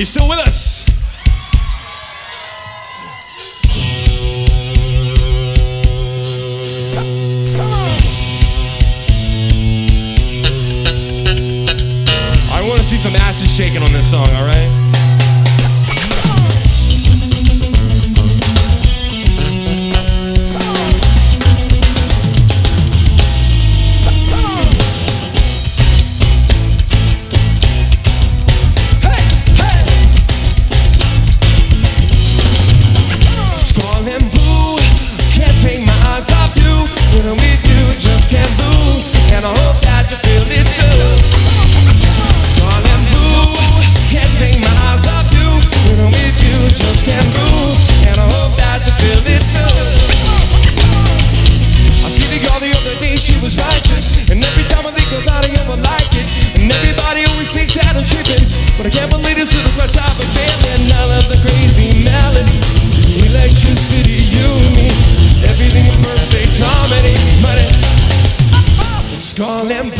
He's still with us. I want to see some asses shaking on this song, all right? But I can't believe this little class I became And I love the crazy melody Electricity, you and me Everything in perfect harmony. Money, skull and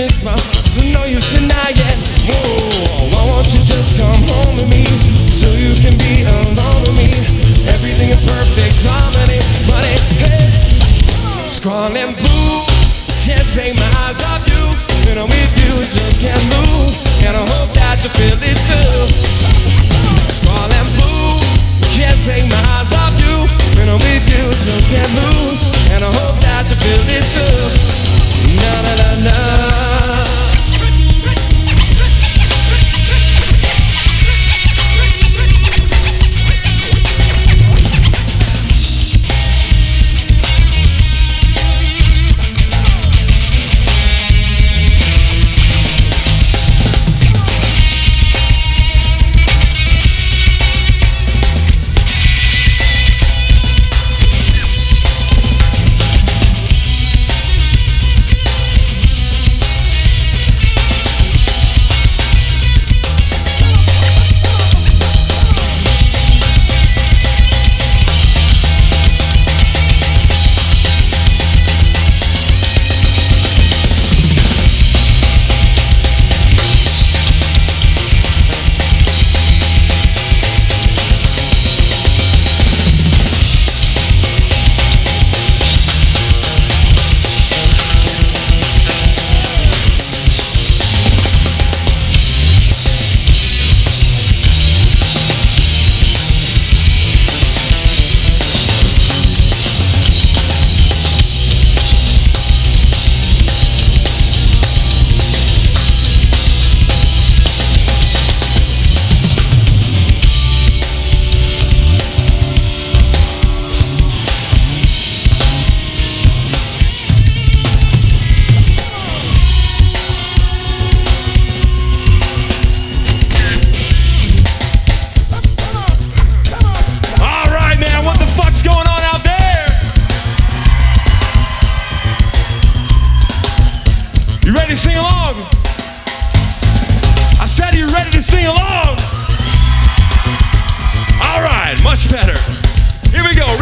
It's my So no, you should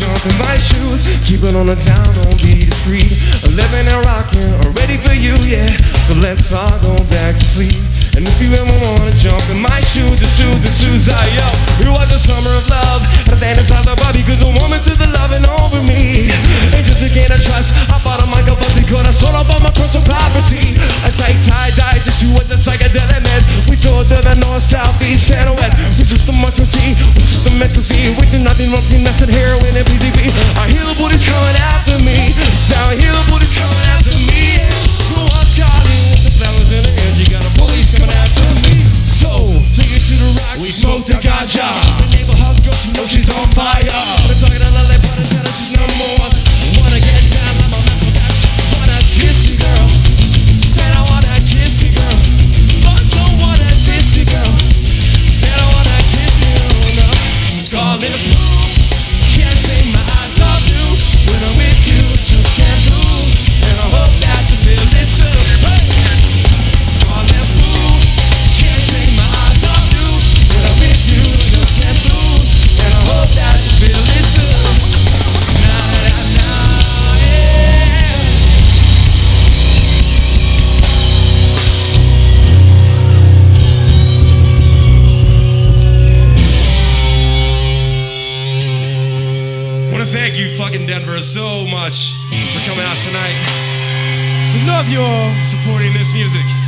jump in my shoes. Keep it on the town, don't be discreet. I'm living and rocking, ready for you, yeah. So let's all go back to sleep. And if you ever wanna jump in my shoes, the shoes, the shoes I yo, you are the Denver so much for coming out tonight. We love you all. Supporting this music.